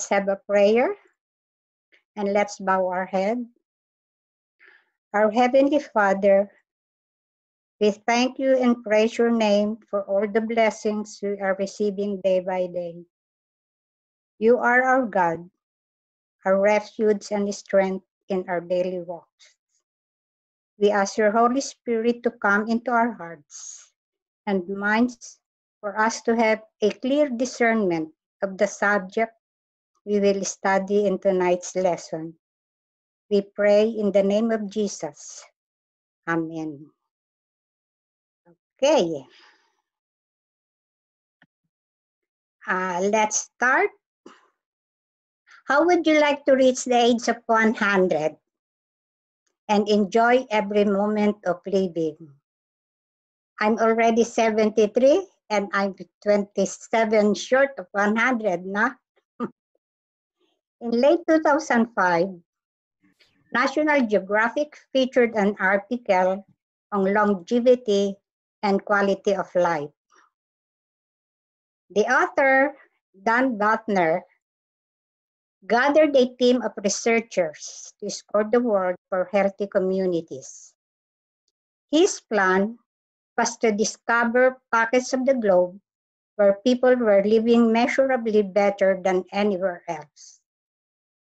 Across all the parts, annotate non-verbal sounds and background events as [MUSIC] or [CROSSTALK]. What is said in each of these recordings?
Let's have a prayer and let's bow our head. Our Heavenly Father, we thank you and praise your name for all the blessings we are receiving day by day. You are our God, our refuge and strength in our daily walks. We ask your Holy Spirit to come into our hearts and minds for us to have a clear discernment of the subject we will study in tonight's lesson. We pray in the name of Jesus. Amen. Okay. Uh, let's start. How would you like to reach the age of 100 and enjoy every moment of living? I'm already 73 and I'm 27 short of 100 now. In late 2005, National Geographic featured an article on longevity and quality of life. The author, Dan Buettner, gathered a team of researchers to score the world for healthy communities. His plan was to discover pockets of the globe where people were living measurably better than anywhere else.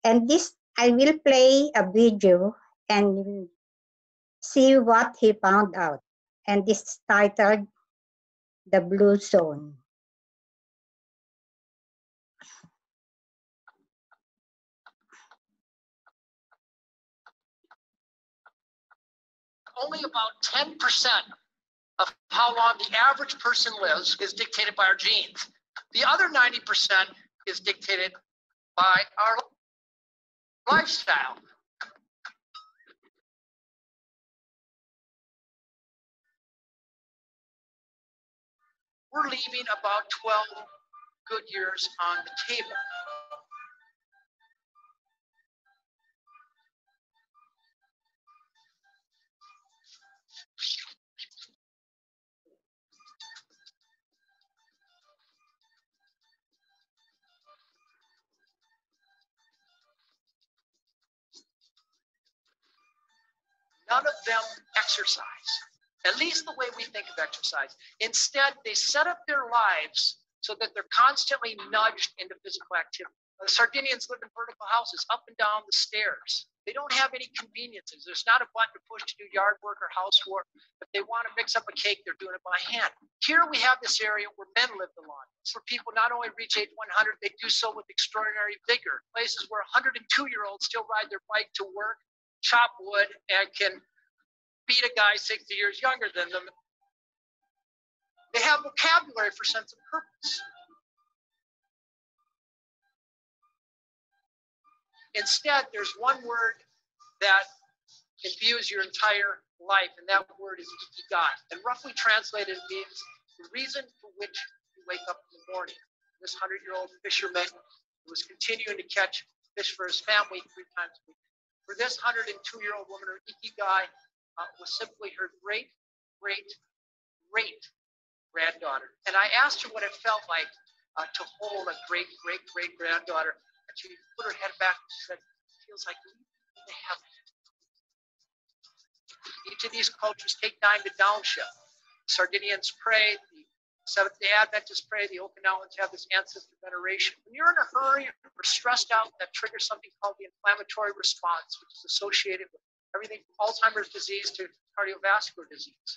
And this, I will play a video and see what he found out. And this is titled The Blue Zone. Only about 10% of how long the average person lives is dictated by our genes. The other 90% is dictated by our lifestyle. We're leaving about 12 good years on the table. None of them exercise, at least the way we think of exercise. Instead, they set up their lives so that they're constantly nudged into physical activity. The Sardinians live in vertical houses up and down the stairs. They don't have any conveniences. There's not a button to push to do yard work or housework. If they want to mix up a cake, they're doing it by hand. Here we have this area where men live the longest. Where people not only reach age 100, they do so with extraordinary vigor. Places where 102 year olds still ride their bike to work, chop wood, and can beat a guy 60 years younger than them. They have vocabulary for sense of purpose. Instead, there's one word that imbues your entire life, and that word is ikigai. And roughly translated, means the reason for which you wake up in the morning. This 100 year old fisherman was continuing to catch fish for his family three times a week. For this 102 year old woman, her ikigai uh, was simply her great, great, great granddaughter. And I asked her what it felt like uh, to hold a great, great, great granddaughter. And she put her head back and said, it feels like they have Each of these cultures take time to downshift. Sardinians pray, the Seventh day Adventists pray, the Okinawans have this ancestor veneration. When you're in a hurry or stressed out, that triggers something called the inflammatory response, which is associated with everything from Alzheimer's disease to cardiovascular disease.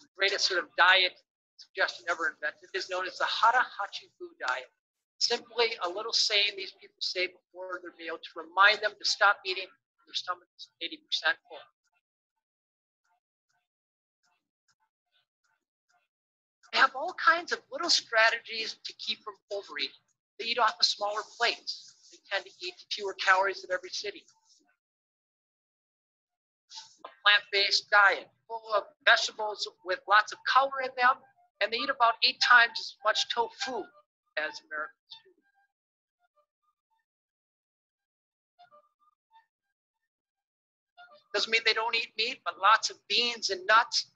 The greatest sort of diet suggestion ever invented is known as the Hara Hachibu diet simply a little saying these people say before their meal to remind them to stop eating when their stomach is 80% full. They have all kinds of little strategies to keep from overeating. They eat off of smaller plates. They tend to eat fewer calories than every city. A plant-based diet full of vegetables with lots of color in them, and they eat about eight times as much tofu as Americans do. Doesn't mean they don't eat meat, but lots of beans and nuts.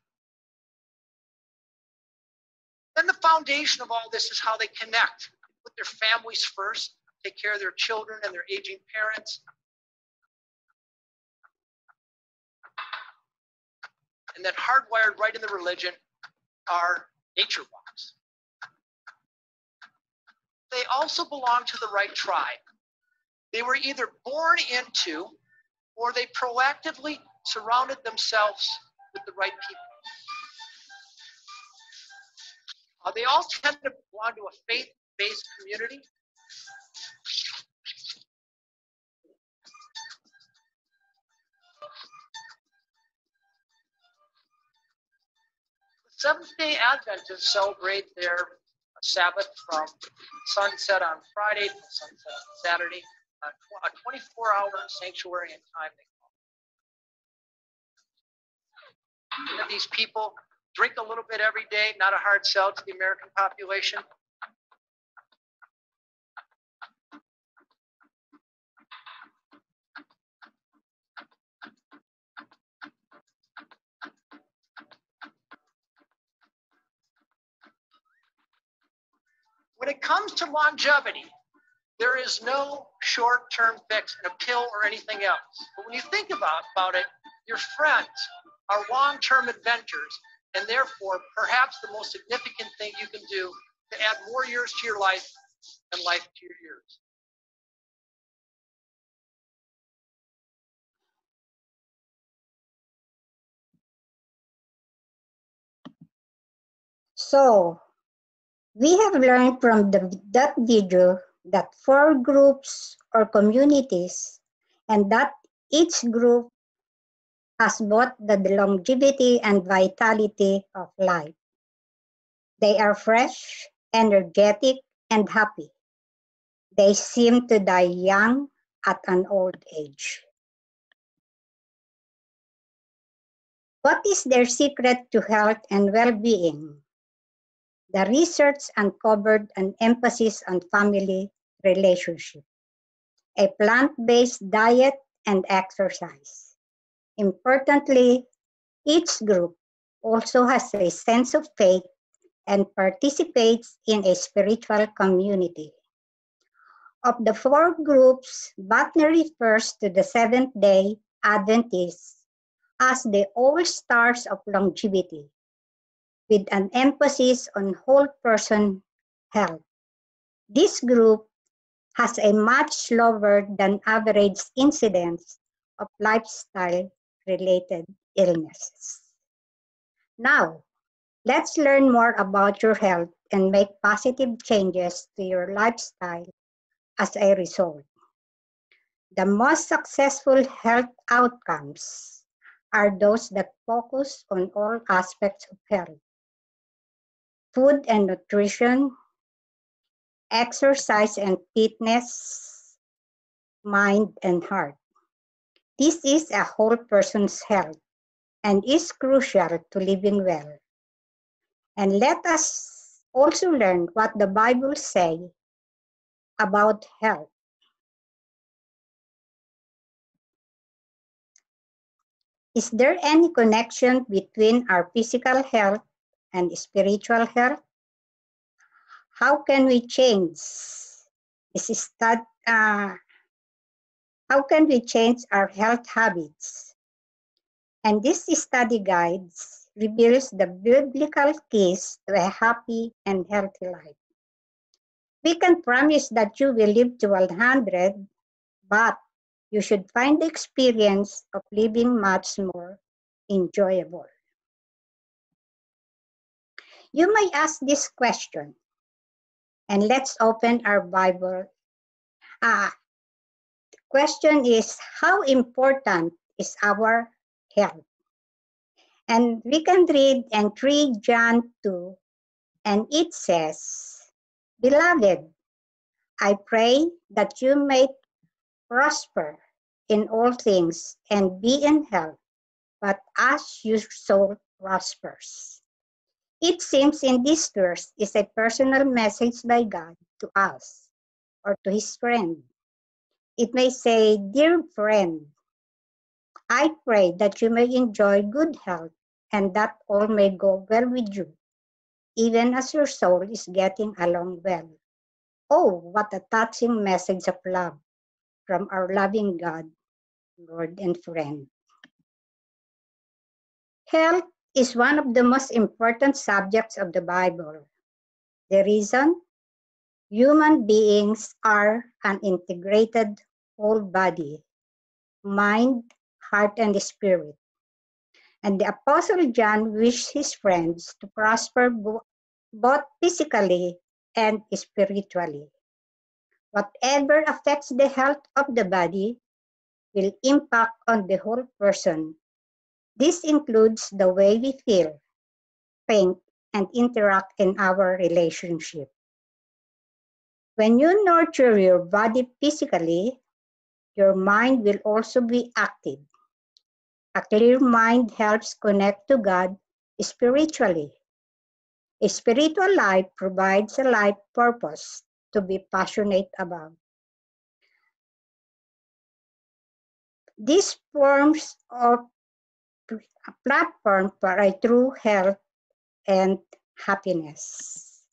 Then the foundation of all this is how they connect. put their families first, take care of their children and their aging parents. And then hardwired right in the religion are nature walks. They also belong to the right tribe. They were either born into or they proactively surrounded themselves with the right people. Uh, they all tend to belong to a faith-based community. The Seventh-day Adventists celebrate their Sabbath from sunset on Friday to sunset on Saturday, a 24-hour sanctuary and time. You know, these people drink a little bit every day, not a hard sell to the American population. When it comes to longevity, there is no short-term fix in a pill or anything else. But when you think about, about it, your friends are long-term adventures, and therefore perhaps the most significant thing you can do to add more years to your life and life to your years. So, we have learned from the, that video that four groups or communities and that each group has both the longevity and vitality of life. They are fresh, energetic, and happy. They seem to die young at an old age. What is their secret to health and well-being? The research uncovered an emphasis on family relationship, a plant-based diet and exercise. Importantly, each group also has a sense of faith and participates in a spiritual community. Of the four groups, Buettner refers to the Seventh day Adventists as the all stars of longevity, with an emphasis on whole person health. This group has a much lower than average incidence of lifestyle related illnesses. Now, let's learn more about your health and make positive changes to your lifestyle as a result. The most successful health outcomes are those that focus on all aspects of health food and nutrition, exercise and fitness, mind and heart. This is a whole person's health and is crucial to living well. And let us also learn what the Bible say about health. Is there any connection between our physical health and spiritual health? How can we change this stud, uh, how can we change our health habits? And this study guides reveals the biblical keys to a happy and healthy life. We can promise that you will live to 100, but you should find the experience of living much more enjoyable. You may ask this question, and let's open our Bible. The question is, how important is our health? And we can read and read John 2, and it says, Beloved, I pray that you may prosper in all things and be in health, but as your soul prospers. It seems in this verse is a personal message by God to us or to his friend. It may say, Dear friend, I pray that you may enjoy good health and that all may go well with you, even as your soul is getting along well. Oh, what a touching message of love from our loving God, Lord and friend. Health is one of the most important subjects of the Bible. The reason? Human beings are an integrated whole body, mind, heart, and spirit. And the Apostle John wished his friends to prosper bo- both physically and spiritually. Whatever affects the health of the body will impact on the whole person. This includes the way we feel, think, and interact in our relationship. When you nurture your body physically, your mind will also be active. A clear mind helps connect to God spiritually. A spiritual life provides a life purpose to be passionate about. This forms of a platform for a true health and happiness.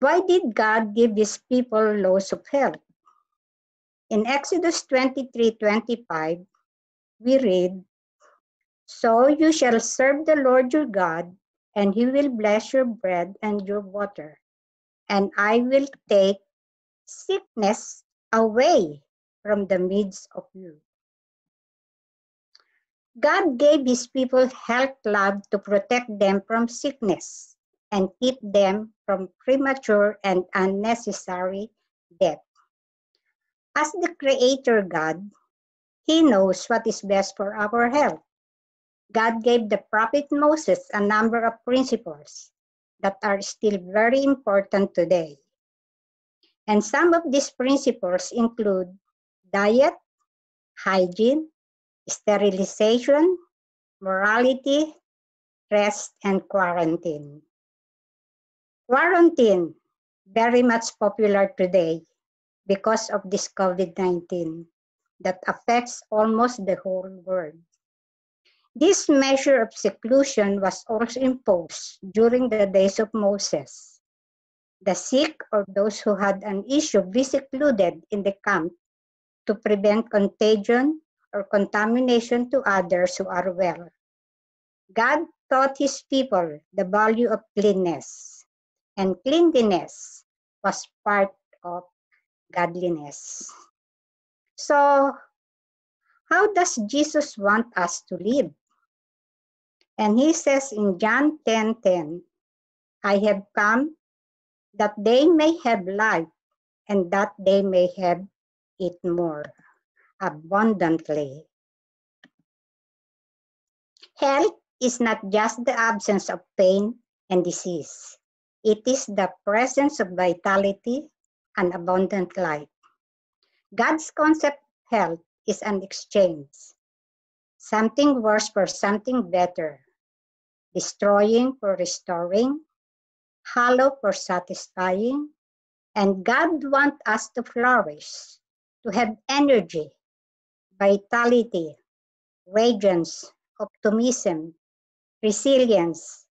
Why did God give his people laws of health? In Exodus 23 25, we read, So you shall serve the Lord your God, and he will bless your bread and your water, and I will take sickness away from the midst of you. God gave his people health love to protect them from sickness and keep them from premature and unnecessary death. As the Creator God, He knows what is best for our health. God gave the prophet Moses a number of principles that are still very important today. And some of these principles include diet, hygiene, sterilization, morality, rest, and quarantine. Quarantine, very much popular today because of this COVID-19 that affects almost the whole world. This measure of seclusion was also imposed during the days of Moses. The sick or those who had an issue be secluded in the camp to prevent contagion or contamination to others who are well. God taught his people the value of cleanness, and cleanliness was part of godliness. So, how does Jesus want us to live? And he says in John 10 10, I have come that they may have life and that they may have it more abundantly. Health is not just the absence of pain and disease, it is the presence of vitality and abundant life. God's concept of health is an exchange. Something worse for something better, destroying for restoring, hollow for satisfying, and God wants us to flourish, to have energy, vitality, radiance, optimism, resilience,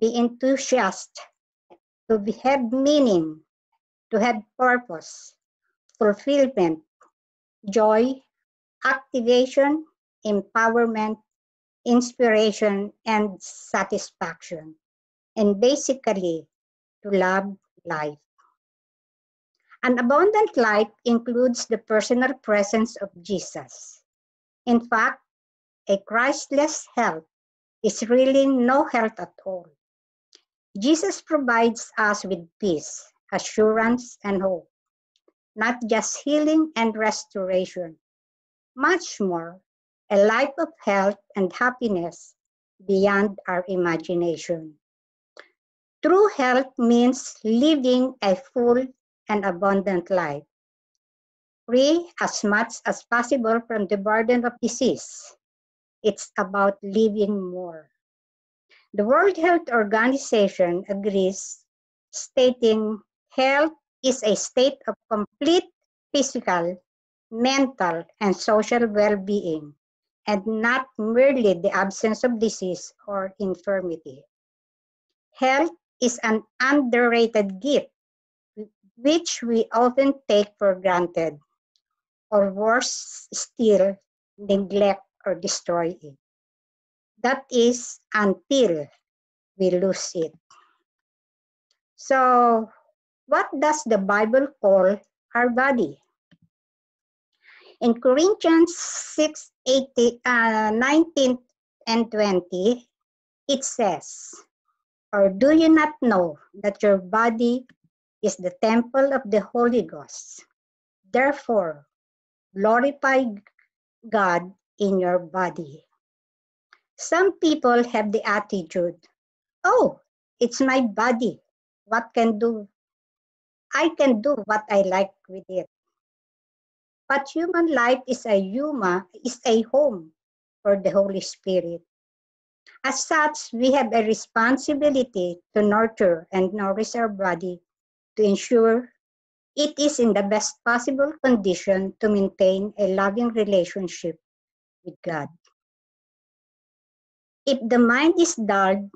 be enthusiastic, to have meaning, to have purpose, fulfillment, joy, activation, empowerment, inspiration, and satisfaction. And basically, to love life. An abundant life includes the personal presence of Jesus. In fact, a Christless health is really no health at all. Jesus provides us with peace, assurance, and hope, not just healing and restoration, much more, a life of health and happiness beyond our imagination. True health means living a full and abundant life, free as much as possible from the burden of disease. It's about living more. The World Health Organization agrees, stating health is a state of complete physical, mental, and social well being, and not merely the absence of disease or infirmity. Health is an underrated gift which we often take for granted, or worse still, neglect or destroy it. That is until we lose it. So, what does the Bible call our body? In Corinthians 6 80, uh, 19 and 20, it says, Or do you not know that your body is the temple of the Holy Ghost? Therefore, glorify God in your body. Some people have the attitude, oh, it's my body. What can do? I can do what I like with it. But human life is a huma, is a home for the Holy Spirit. As such, we have a responsibility to nurture and nourish our body to ensure it is in the best possible condition to maintain a loving relationship with God. If the mind is dulled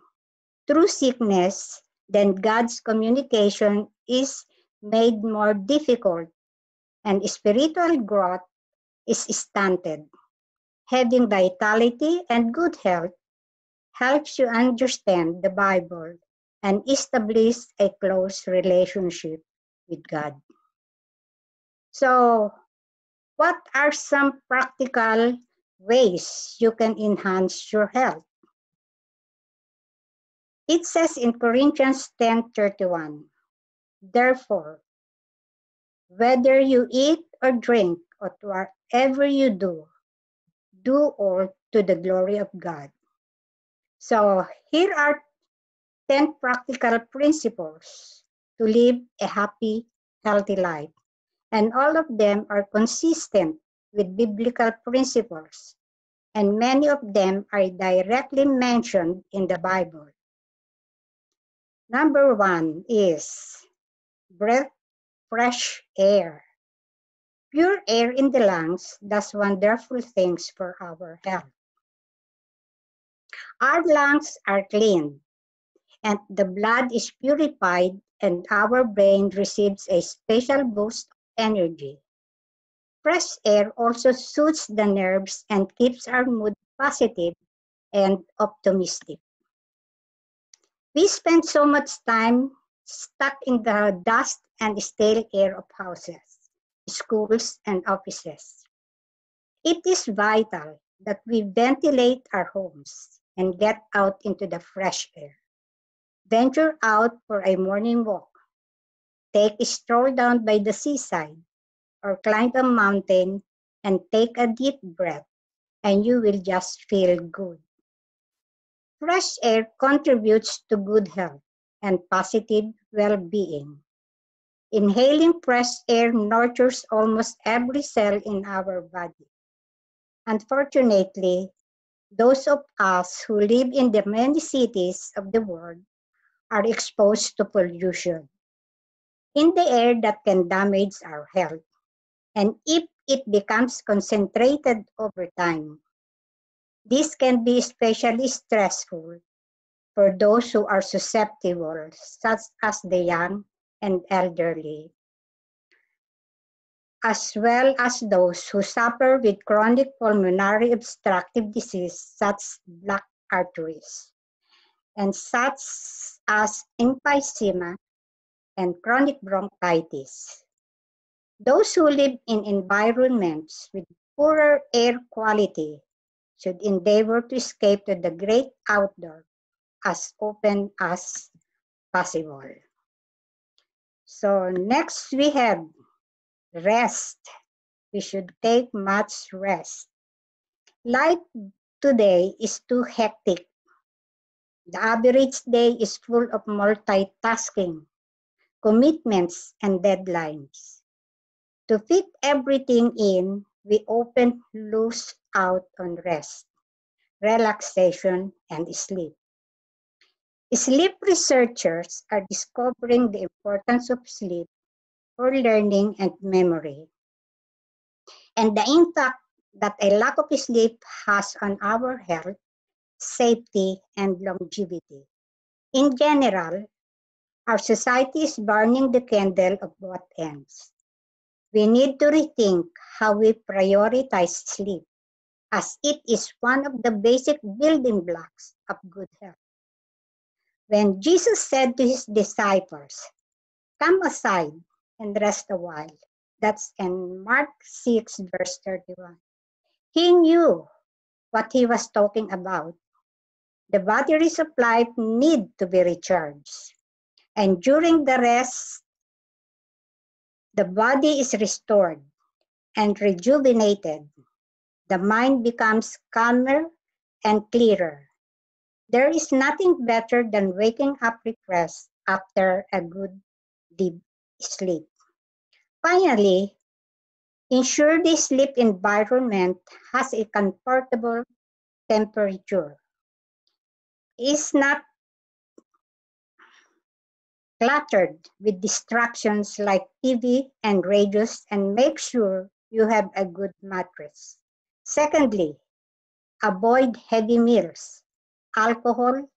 through sickness, then God's communication is made more difficult and spiritual growth is stunted. Having vitality and good health helps you understand the Bible and establish a close relationship with God. So, what are some practical ways you can enhance your health? It says in Corinthians 10:31, Therefore, whether you eat or drink or whatever you do, do all to the glory of God. So here are 10 practical principles to live a happy, healthy life. And all of them are consistent with biblical principles. And many of them are directly mentioned in the Bible. Number one is breath fresh air. Pure air in the lungs does wonderful things for our health. Our lungs are clean, and the blood is purified, and our brain receives a special boost of energy. Fresh air also soothes the nerves and keeps our mood positive and optimistic. We spend so much time stuck in the dust and stale air of houses, schools, and offices. It is vital that we ventilate our homes and get out into the fresh air. Venture out for a morning walk. Take a stroll down by the seaside or climb a mountain and take a deep breath, and you will just feel good. Fresh air contributes to good health and positive well being. Inhaling fresh air nurtures almost every cell in our body. Unfortunately, those of us who live in the many cities of the world are exposed to pollution in the air that can damage our health. And if it becomes concentrated over time, this can be especially stressful for those who are susceptible, such as the young and elderly, as well as those who suffer with chronic pulmonary obstructive disease, such as blocked arteries, and such as emphysema and chronic bronchitis. Those who live in environments with poorer air quality should endeavor to escape to the great outdoor as open as possible. So next we have rest. We should take much rest. Life today is too hectic. The average day is full of multitasking, commitments, and deadlines. To fit everything in, we often lose out on rest, relaxation, and sleep. Sleep researchers are discovering the importance of sleep for learning and memory, and the impact that a lack of sleep has on our health, safety, and longevity. In general, Our society is burning the candle of both ends. We need to rethink how we prioritize sleep, as it is one of the basic building blocks of good health. When Jesus said to his disciples, Come aside and rest a while, that's in Mark 6, verse 31. He knew what he was talking about. The batteries of life need to be recharged. And during the rest, the body is restored and rejuvenated. The mind becomes calmer and clearer. There is nothing better than waking up refreshed after a good deep sleep. Finally, ensure the sleep environment has a comfortable temperature. Is not cluttered with distractions like TV and radios and make sure you have a good mattress. Secondly, avoid heavy meals, alcohol,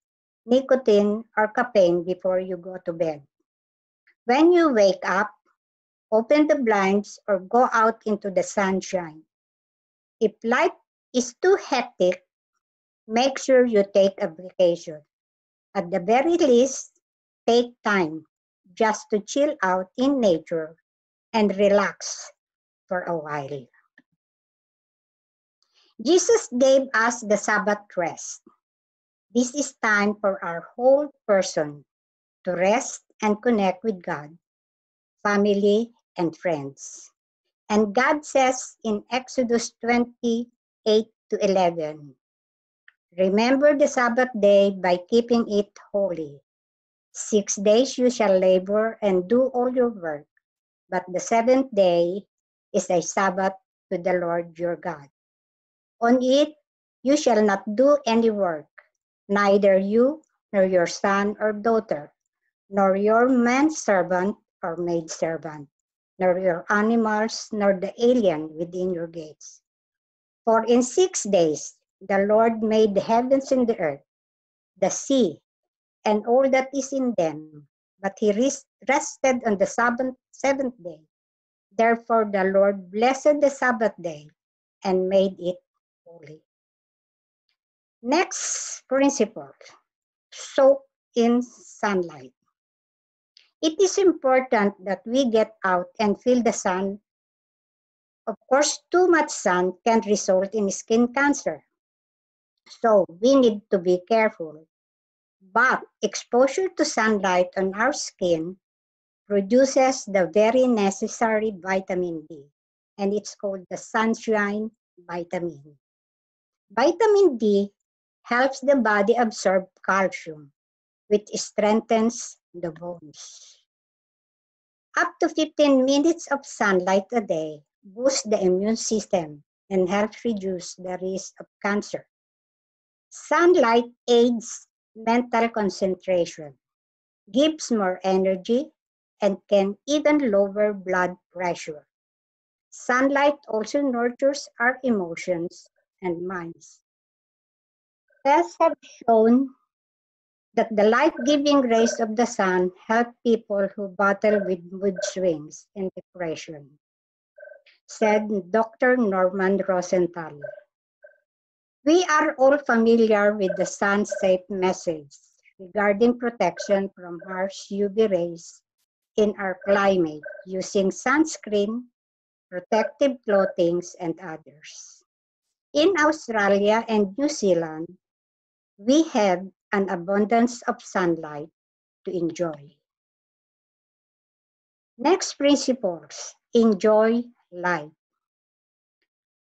nicotine, or caffeine before you go to bed. When you wake up, open the blinds or go out into the sunshine. If life is too hectic, make sure you take a vacation. At the very least, take time just to chill out in nature and relax for a while. Jesus gave us the Sabbath rest. This is time for our whole person to rest and connect with God, family, and friends. And God says in Exodus 28 to 11, Remember the Sabbath day by keeping it holy. Six days you shall labor and do all your work, but the seventh day is a Sabbath to the Lord your God. On it you shall not do any work, neither you nor your son or daughter, nor your manservant or maidservant, nor your animals, nor the alien within your gates. For in six days the Lord made the heavens and the earth, the sea, and all that is in them. But he rested on the Sabbath, seventh day. Therefore the Lord blessed the Sabbath day and made it holy. Next principle, soak in sunlight. It is important that we get out and feel the sun. Of course, too much sun can result in skin cancer. So we need to be careful. But exposure to sunlight on our skin produces the very necessary vitamin D, and it's called the sunshine vitamin. Vitamin D helps the body absorb calcium, which strengthens the bones. Up to 15 minutes of sunlight a day boosts the immune system and helps reduce the risk of cancer. Sunlight aids mental concentration, gives more energy, and can even lower blood pressure. Sunlight also nurtures our emotions and minds. Tests have shown that the life-giving rays of the sun help people who battle with mood swings and depression, said Dr. Norman Rosenthal. We are all familiar with the sun's safe message regarding protection from harsh UV rays in our climate using sunscreen, protective clothing, and others. In Australia and New Zealand, we have an abundance of sunlight to enjoy. Next principles, enjoy life.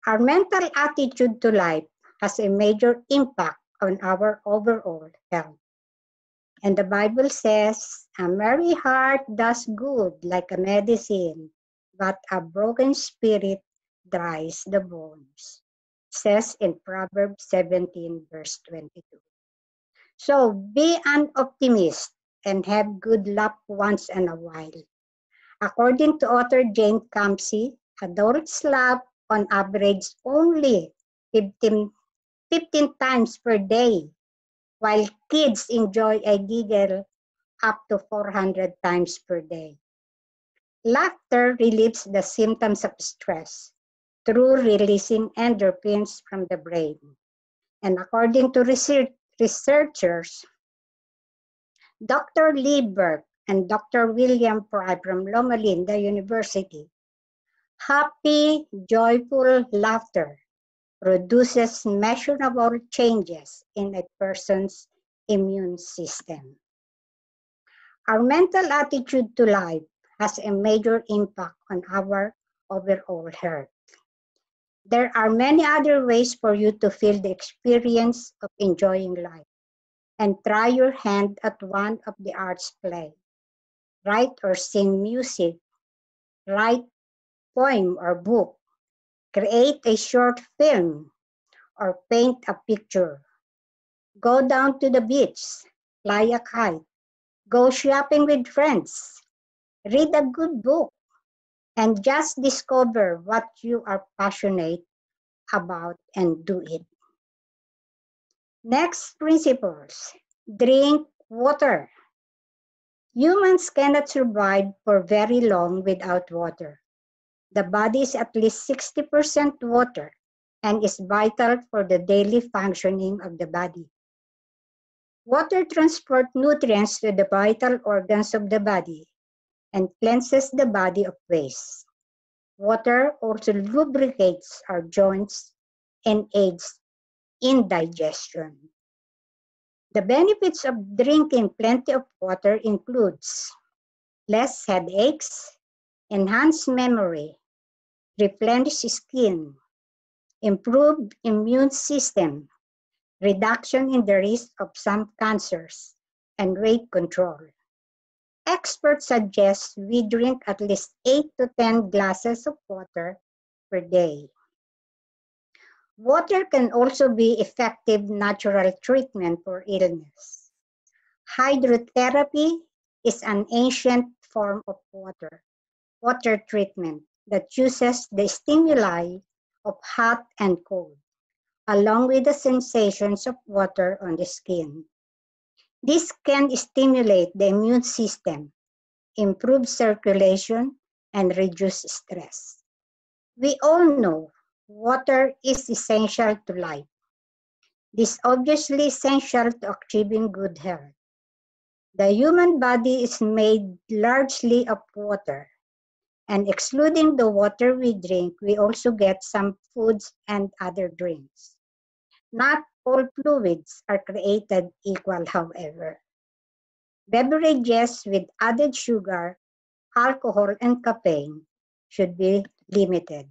Our mental attitude to life has a major impact on our overall health. And the Bible says, a merry heart does good like a medicine, but a broken spirit dries the bones. Says in Proverbs 17, verse 22. So be an optimist and have good luck once in a while. According to author Jane Campsey, adults laugh on average only 15 15 times per day, while kids enjoy a giggle up to 400 times per day. Laughter relieves the symptoms of stress through releasing endorphins from the brain. And according to research, researchers, Dr. Lee Berk and Dr. William Fry from Loma Linda University, happy, joyful laughter produces measurable changes in a person's immune system. Our mental attitude to life has a major impact on our overall health. There are many other ways for you to feel the experience of enjoying life and try your hand at one of the arts play. Write or sing music, write poem or book, create a short film, or paint a picture. Go down to the beach, fly a kite, go shopping with friends, read a good book, and just discover what you are passionate about and do it. Next principles drink water. Humans cannot survive for very long without water. The body is at least 60% water and is vital for the daily functioning of the body. Water transports nutrients to the vital organs of the body and cleanses the body of waste. Water also lubricates our joints and aids in digestion. The benefits of drinking plenty of water includes less headaches, enhanced memory, replenish skin, improved immune system, reduction in the risk of some cancers, and weight control. Experts suggest we drink at least 8 to 10 glasses of water per day. Water can also be effective natural treatment for illness. Hydrotherapy is an ancient form of water, water treatment that uses the stimuli of hot and cold, along with the sensations of water on the skin. This can stimulate the immune system, improve circulation, and reduce stress. We all know water is essential to life. This obviously essential to achieving good health. The human body is made largely of water, and excluding the water we drink, we also get some foods and other drinks. Not all fluids are created equal, however. Beverages with added sugar, alcohol, and caffeine should be limited.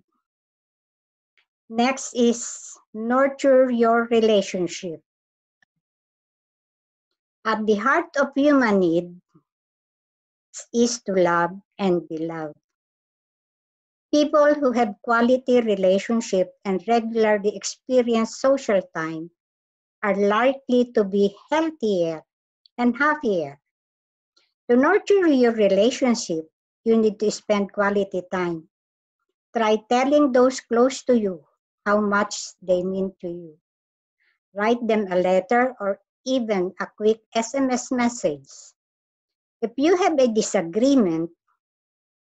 Next is nurture your relationship. At the heart of human need is to love and be loved. People who have quality relationship and regularly experience social time are likely to be healthier and happier. To nurture your relationship, you need to spend quality time. Try telling those close to you how much they mean to you. Write them a letter or even a quick SMS message. If you have a disagreement,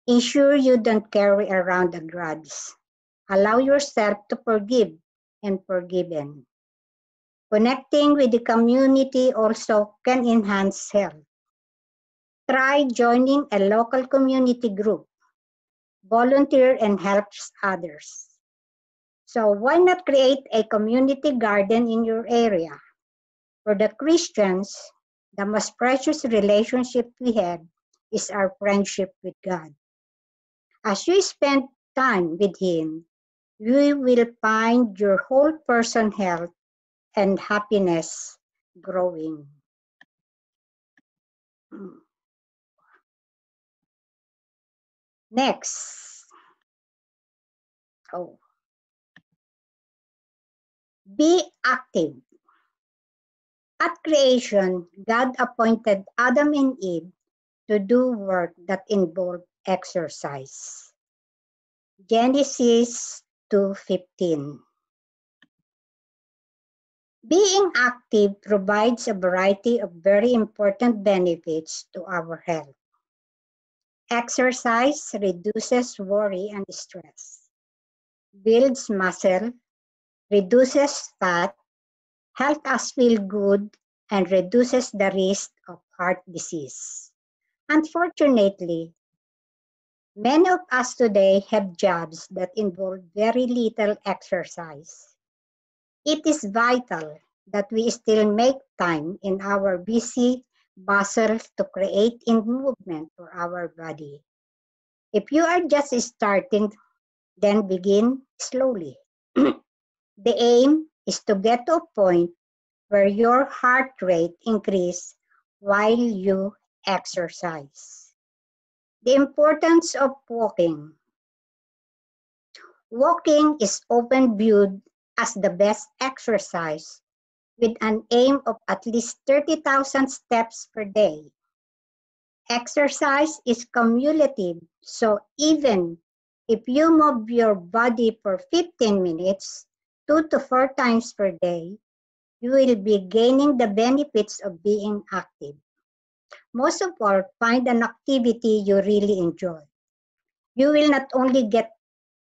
ensure you don't carry around a grudge. Allow yourself to forgive and forgiven. Connecting with the community also can enhance health. Try joining a local community group. Volunteer and help others. So why not create a community garden in your area? For the Christians, the most precious relationship we have is our friendship with God. As you spend time with Him, you will find your whole person health and happiness growing. Hmm. Next. Oh. Be active. At creation, God appointed Adam and Eve to do work that involved exercise. Genesis 2:15. Being active provides a variety of very important benefits to our health. Exercise reduces worry and stress, builds muscle, reduces fat, helps us feel good, and reduces the risk of heart disease. Unfortunately, many of us today have jobs that involve very little exercise. It is vital that we still make time in our busy bustle to create in movement for our body. If you are just starting, then begin slowly. [CLEARS THROAT] the aim is to get to a point where your heart rate increase while you exercise. The importance of walking. Walking is often viewed as the best exercise with an aim of at least 30,000 steps per day. Exercise is cumulative, so even if you move your body for 15 minutes, two to four times per day, you will be gaining the benefits of being active. Most of all, find an activity you really enjoy. You will not only get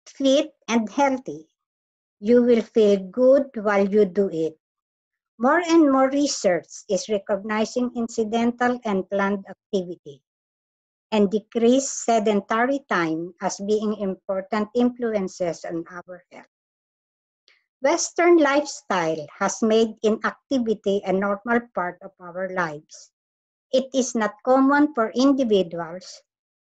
fit and healthy, you will feel good while you do it. More and more research is recognizing incidental and planned activity and decreased sedentary time as being important influences on our health. Western lifestyle has made inactivity a normal part of our lives. It is not common for individuals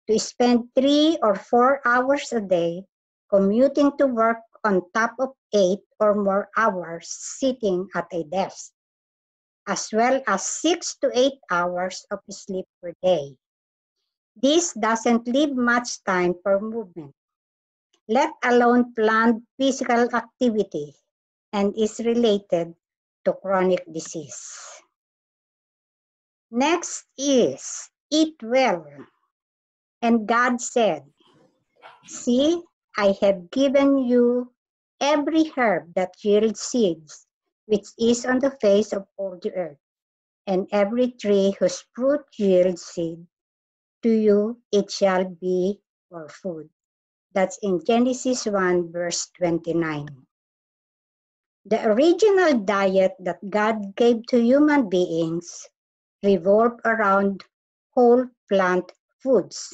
to spend three or four hours a day commuting to work on top of eight or more hours sitting at a desk, as well as six to eight hours of sleep per day. This doesn't leave much time for movement, let alone planned physical activity, and is related to chronic disease. Next is eat well. And God said, See, I have given you every herb that yields seeds, which is on the face of all the earth, and every tree whose fruit yields seed, to you it shall be for food. That's in Genesis 1, verse 29. The original diet that God gave to human beings revolved around whole plant foods.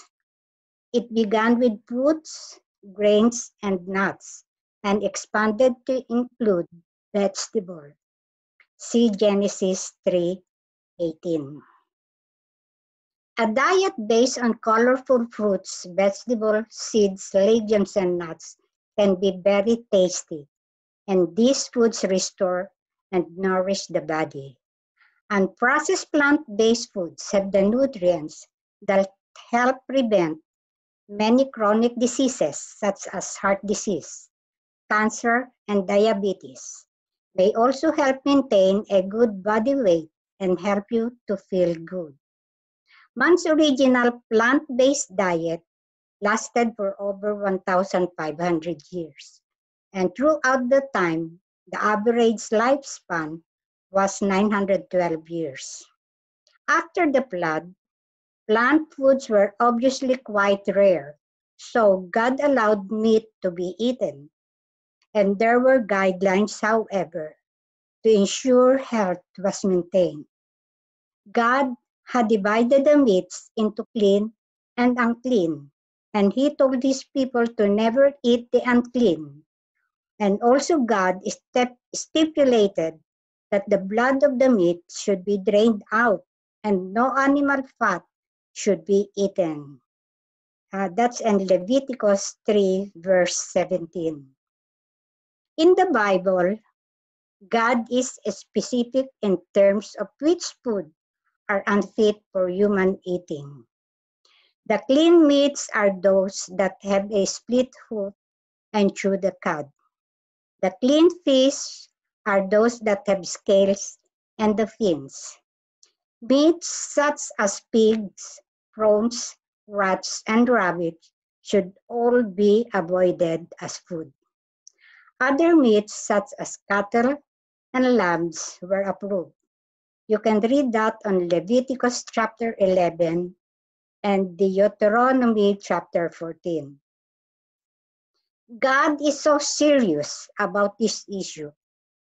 It began with fruits, grains, and nuts and expanded to include vegetable. See Genesis 3:18. A diet based on colorful fruits, vegetables, seeds, legumes, and nuts can be very tasty, and these foods restore and nourish the body. Unprocessed plant-based foods have the nutrients that help prevent many chronic diseases such as heart disease, cancer, and diabetes. They also help maintain a good body weight and help you to feel good. Man's original plant-based diet lasted for over 1,500 years. And throughout the time, the average lifespan was 912 years. After the flood, plant foods were obviously quite rare, so God allowed meat to be eaten and there were guidelines, however, to ensure health was maintained. God had divided the meats into clean and unclean, and he told his people to never eat the unclean. And also God stipulated that the blood of the meat should be drained out and no animal fat should be eaten. Uh, that's in Leviticus 3, verse 17. In the Bible, God is specific in terms of which food are unfit for human eating. The clean meats are those that have a split hoof and chew the cud. The clean fish are those that have scales and the fins. Meats such as pigs, prawns, rats, and rabbits should all be avoided as food. Other meats such as cattle, and lambs were approved. You can read that on Leviticus chapter 11 and Deuteronomy chapter 14. God is so serious about this issue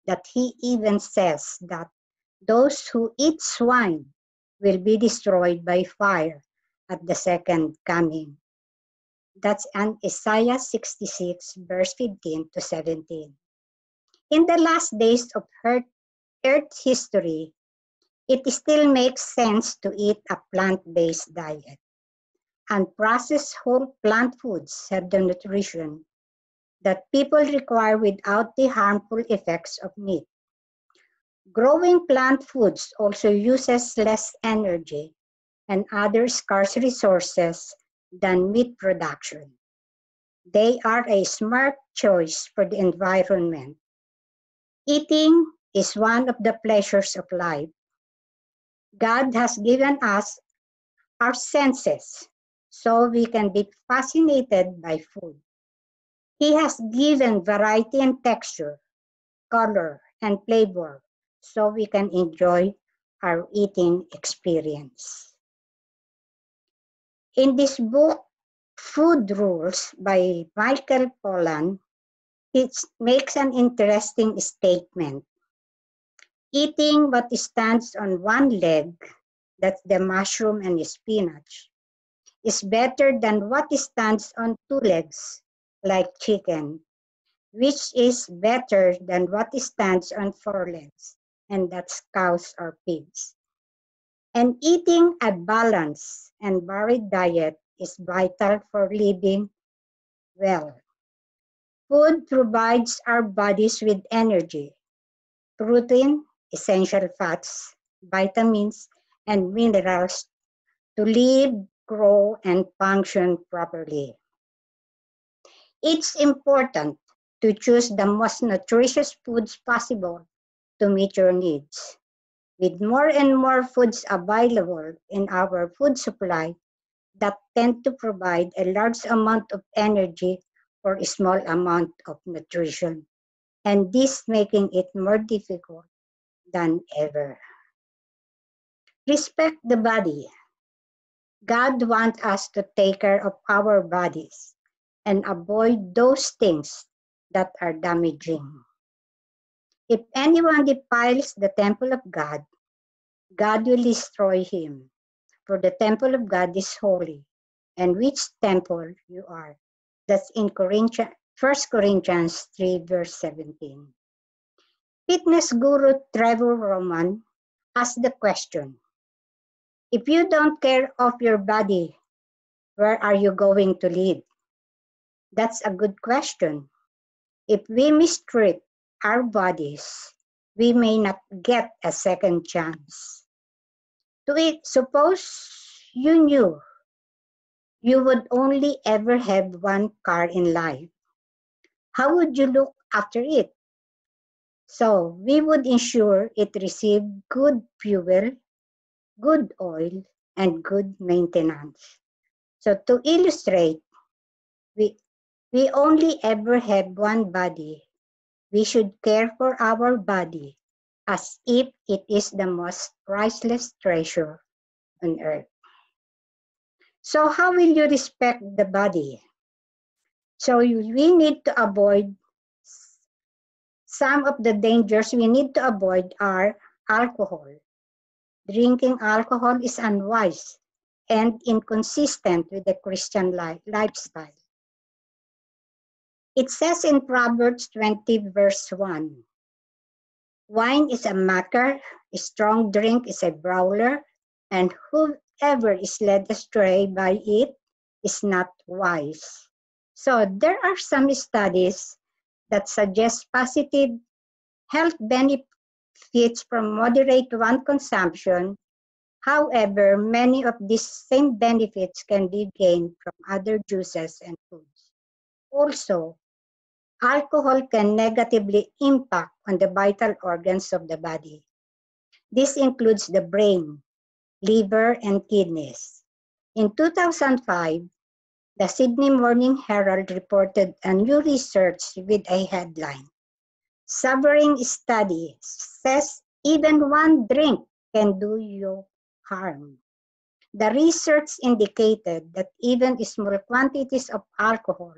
that he even says that those who eat swine will be destroyed by fire at the second coming. That's an Isaiah 66, verse 15 to 17. In the last days of earth, history, it still makes sense to eat a plant-based diet. Unprocessed whole plant foods have the nutrition that people require without the harmful effects of meat. Growing plant foods also uses less energy and other scarce resources than meat production. They are a smart choice for the environment. Eating is one of the pleasures of life. God has given us our senses so we can be fascinated by food. He has given variety and texture, color, and flavor so we can enjoy our eating experience. In this book, Food Rules by Michael Pollan, it makes an interesting statement. Eating what stands on one leg, that's the mushroom and spinach, is better than what stands on two legs, like chicken, which is better than what stands on four legs, and that's cows or pigs. And eating a balanced and varied diet is vital for living well. Food provides our bodies with energy, protein, essential fats, vitamins, and minerals to live, grow, and function properly. It's important to choose the most nutritious foods possible to meet your needs. With more and more foods available in our food supply that tend to provide a large amount of energy for a small amount of nutrition, and this making it more difficult than ever. Respect the body. God wants us to take care of our bodies and avoid those things that are damaging. If anyone defiles the temple of God, God will destroy him. For the temple of God is holy, and which temple you are. That's in Corinthians, 1 Corinthians 3, verse 17. Fitness guru Trevor Roman asked the question If you don't care of your body, where are you going to live? That's a good question. If we mistreat our bodies, we may not get a second chance. To it, suppose you knew you would only ever have one car in life. How would you look after it? So we would ensure it received good fuel, good oil, and good maintenance. So to illustrate, we, we only ever have one body. We should care for our body as if it is the most priceless treasure on earth. So how will you respect the body? So we need to avoid some of the dangers we need to avoid are alcohol. Drinking alcohol is unwise and inconsistent with the Christian life, lifestyle. It says in Proverbs 20, verse 1 Wine is a mocker, a strong drink is a brawler, and whoever is led astray by it is not wise. So there are some studies that suggest positive health benefits from moderate wine consumption. However, many of these same benefits can be gained from other juices and foods. Also, alcohol can negatively impact on the vital organs of the body. This includes the brain, liver, and kidneys. In 2005, the Sydney Morning Herald reported a new research with a headline Sovereign study says even one drink can do you harm. The research indicated that even small quantities of alcohol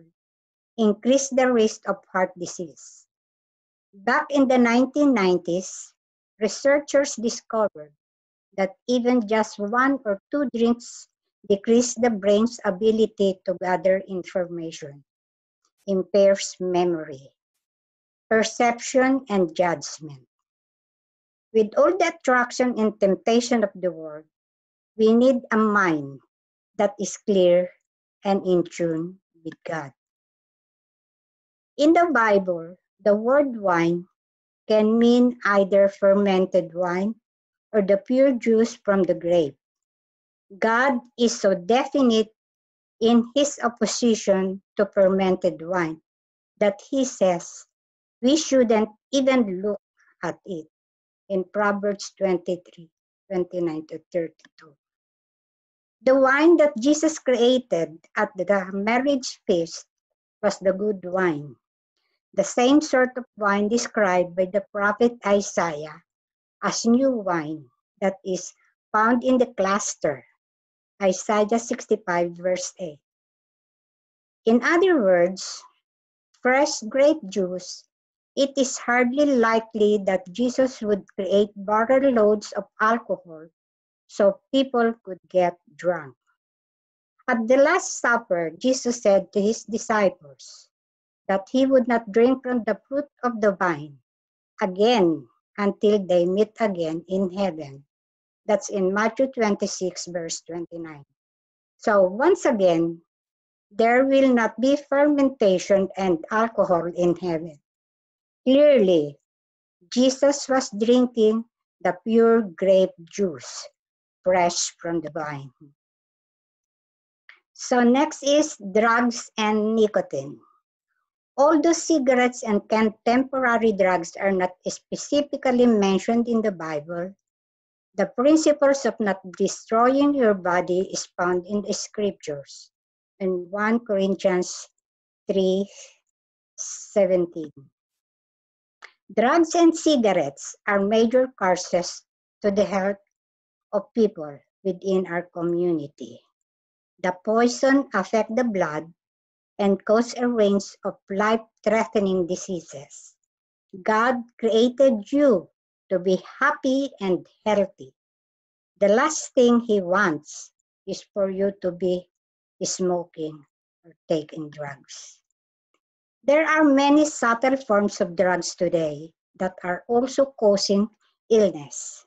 increase the risk of heart disease. Back in the 1990s, researchers discovered that even just one or two drinks decrease the brain's ability to gather information, impairs memory, perception, and judgment. With all the attraction and temptation of the world, we need a mind that is clear and in tune with God. In the Bible, the word wine can mean either fermented wine or the pure juice from the grape. God is so definite in his opposition to fermented wine that he says we shouldn't even look at it in Proverbs 23 29 to 32. The wine that Jesus created at the marriage feast was the good wine, the same sort of wine described by the prophet Isaiah as new wine that is found in the cluster Isaiah 65, verse 8. In other words, fresh grape juice, it is hardly likely that Jesus would create barrel loads of alcohol so people could get drunk. At the Last Supper, Jesus said to his disciples that he would not drink from the fruit of the vine again until they meet again in heaven. That's in Matthew 26, verse 29. So once again, there will not be fermentation and alcohol in heaven. Clearly, Jesus was drinking the pure grape juice, fresh from the vine. So next is drugs and nicotine. Although cigarettes and contemporary drugs are not specifically mentioned in the Bible, the principles of not destroying your body is found in the scriptures in 1 Corinthians 3 17. Drugs and cigarettes are major causes to the health of people within our community. The poison affect the blood and cause a range of life-threatening diseases. God created you to be happy and healthy. The last thing he wants is for you to be smoking or taking drugs. There are many subtle forms of drugs today that are also causing illness.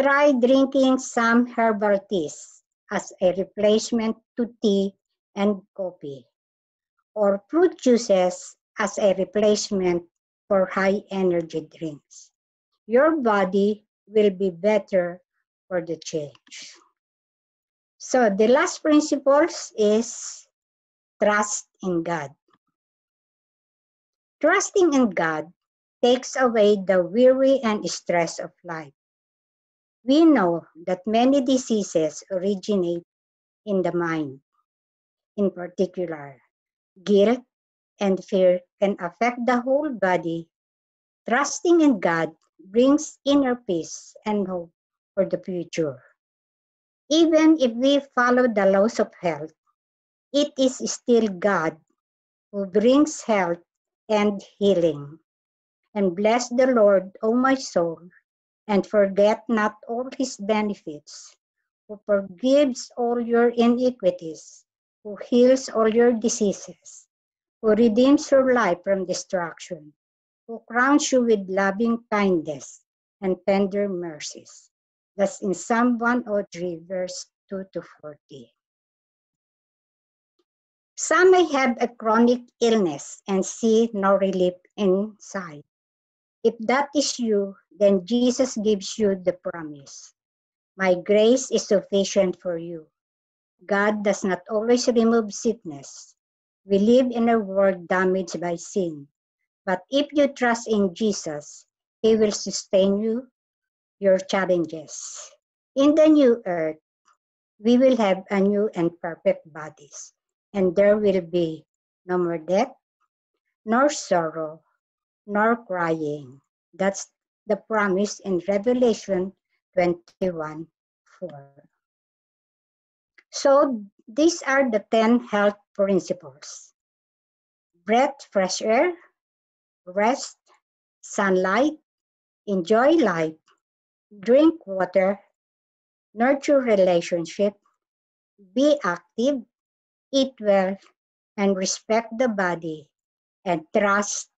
Try drinking some herbal teas as a replacement to tea and coffee, or fruit juices as a replacement for high energy drinks your body will be better for the change. So the last principles is trust in God. Trusting in God takes away the weary and stress of life. We know that many diseases originate in the mind. In particular, guilt and fear can affect the whole body. Trusting in God brings inner peace and hope for the future. Even if we follow the laws of health, it is still God who brings health and healing. And bless the Lord, O my soul, and forget not all his benefits, who forgives all your iniquities, who heals all your diseases, who redeems your life from destruction, who crowns you with loving kindness and tender mercies. That's in Psalm 103, verse 2 to 40. Some may have a chronic illness and see no relief inside. If that is you, then Jesus gives you the promise My grace is sufficient for you. God does not always remove sickness. We live in a world damaged by sin. But if you trust in Jesus, He will sustain you, your challenges. In the new earth, we will have a new and perfect bodies, and there will be no more death, nor sorrow, nor crying. That's the promise in Revelation 21 4. So these are the 10 health principles breath, fresh air, rest, sunlight, enjoy life, drink water, nurture relationship, be active, eat well, and respect the body, and trust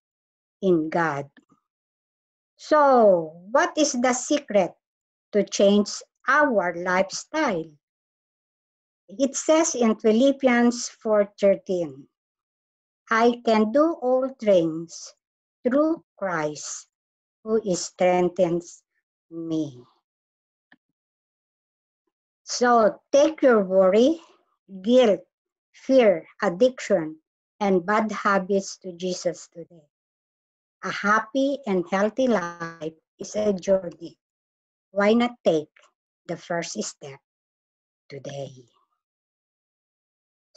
in God. So, what is the secret to change our lifestyle? It says in Philippians 4:13, I can do all things through Christ who strengthens me. So take your worry, guilt, fear, addiction, and bad habits to Jesus today. A happy and healthy life is a journey. Why not take the first step today?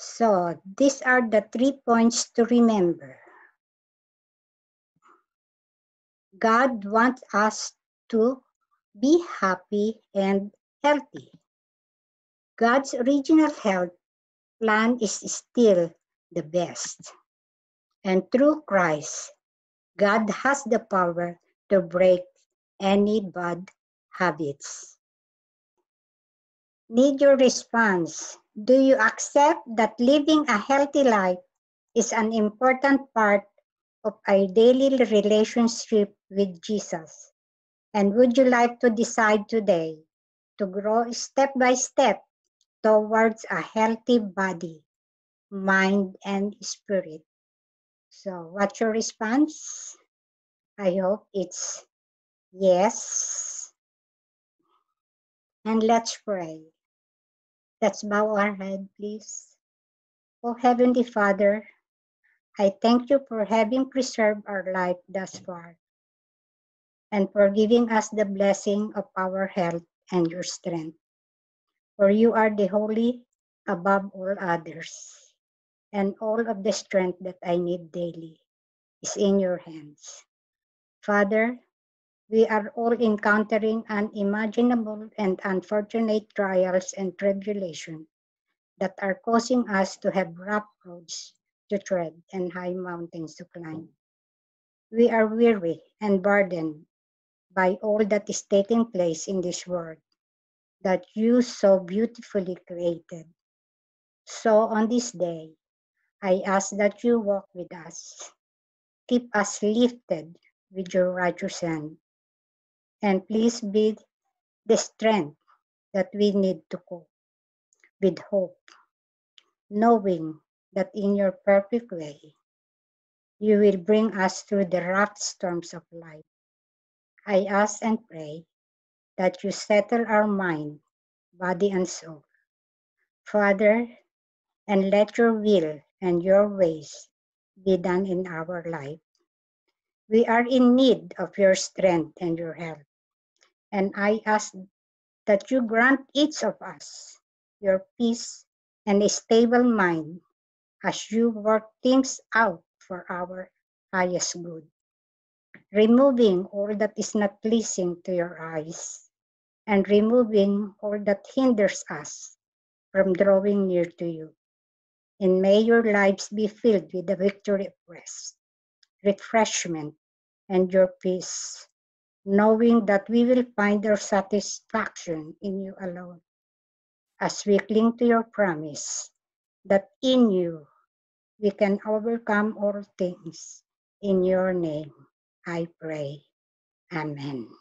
So these are the three points to remember. God wants us to be happy and healthy. God's original health plan is still the best. And through Christ, God has the power to break any bad habits. Need your response. Do you accept that living a healthy life is an important part of our daily relationship with Jesus? And would you like to decide today to grow step by step towards a healthy body, mind, and spirit? So, what's your response? I hope it's yes. And let's pray. Let's bow our head, please. Oh, Heavenly Father, I thank you for having preserved our life thus far and for giving us the blessing of our health and your strength. For you are the holy above all others, and all of the strength that I need daily is in your hands. Father, we are all encountering unimaginable and unfortunate trials and tribulation that are causing us to have rough roads to tread and high mountains to climb. We are weary and burdened by all that is taking place in this world that you so beautifully created. So on this day, I ask that you walk with us, keep us lifted with your righteous hand, and please be the strength that we need to cope with hope, knowing that in your perfect way, you will bring us through the rough storms of life. I ask and pray that you settle our mind, body, and soul. Father, and let your will and your ways be done in our life. We are in need of your strength and your help. And I ask that you grant each of us your peace and a stable mind as you work things out for our highest good removing all that is not pleasing to your eyes, and removing all that hinders us from drawing near to you. And may your lives be filled with the victory of rest, refreshment, and your peace, knowing that we will find our satisfaction in you alone, as we cling to your promise that in you we can overcome all things in your name. I pray. Amen.